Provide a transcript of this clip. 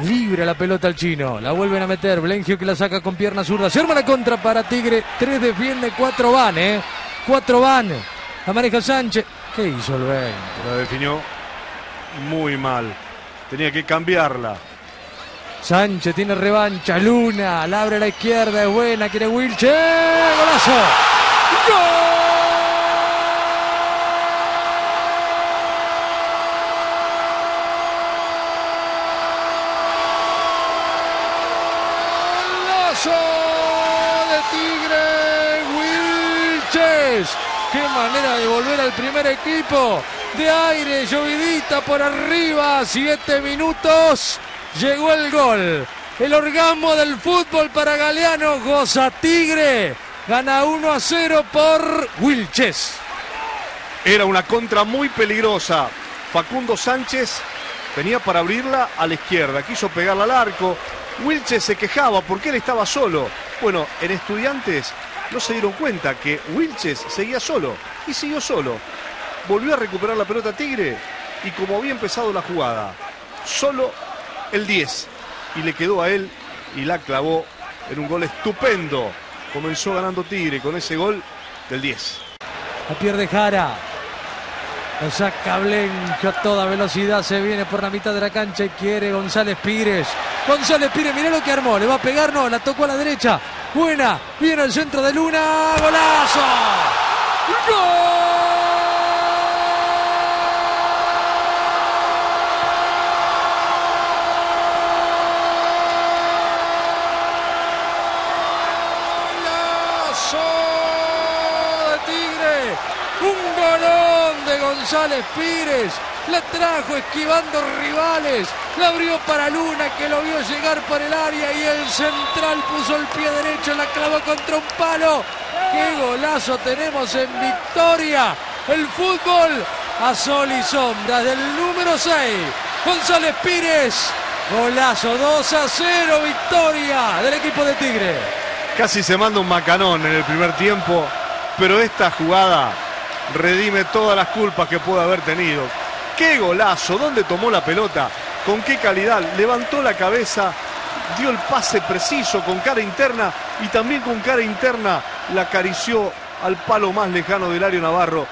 Libre la pelota al chino. La vuelven a meter. Blengio que la saca con pierna zurda. Se arma la contra para Tigre. Tres defiende, cuatro van, ¿eh? Cuatro van. La maneja Sánchez. ¿Qué hizo el 20? La definió muy mal. Tenía que cambiarla. Sánchez tiene revancha. Luna. La abre a la izquierda. Es buena. Quiere Wilche. Golazo. ¡Gol! De Tigre Wilches. Qué manera de volver al primer equipo. De aire, llovidita por arriba. Siete minutos. Llegó el gol. El orgasmo del fútbol para Galeano. Goza Tigre. Gana 1 a 0 por Wilches. Era una contra muy peligrosa. Facundo Sánchez venía para abrirla a la izquierda. Quiso pegarla al arco. Wilches se quejaba porque él estaba solo. Bueno, en Estudiantes no se dieron cuenta que Wilches seguía solo y siguió solo. Volvió a recuperar la pelota Tigre y como había empezado la jugada, solo el 10 y le quedó a él y la clavó en un gol estupendo. Comenzó ganando Tigre con ese gol del 10. La pierde Jara. Lo saca Blencho a toda velocidad. Se viene por la mitad de la cancha y quiere González Pires. González Pires, mirá lo que armó. Le va a pegar, no, la tocó a la derecha. Buena. Viene el centro de Luna. ¡Golazo! ¡Gol! Un golón de González Pires. La trajo esquivando rivales. La abrió para Luna que lo vio llegar por el área y el central puso el pie derecho, la clavó contra un palo. ¡Qué golazo tenemos en victoria! El fútbol a sol y sombra del número 6. González Pires. Golazo 2 a 0, victoria del equipo de Tigre. Casi se manda un macanón en el primer tiempo, pero esta jugada redime todas las culpas que puede haber tenido. ¡Qué golazo! ¿Dónde tomó la pelota? ¿Con qué calidad? Levantó la cabeza, dio el pase preciso con cara interna y también con cara interna la acarició al palo más lejano del área Navarro.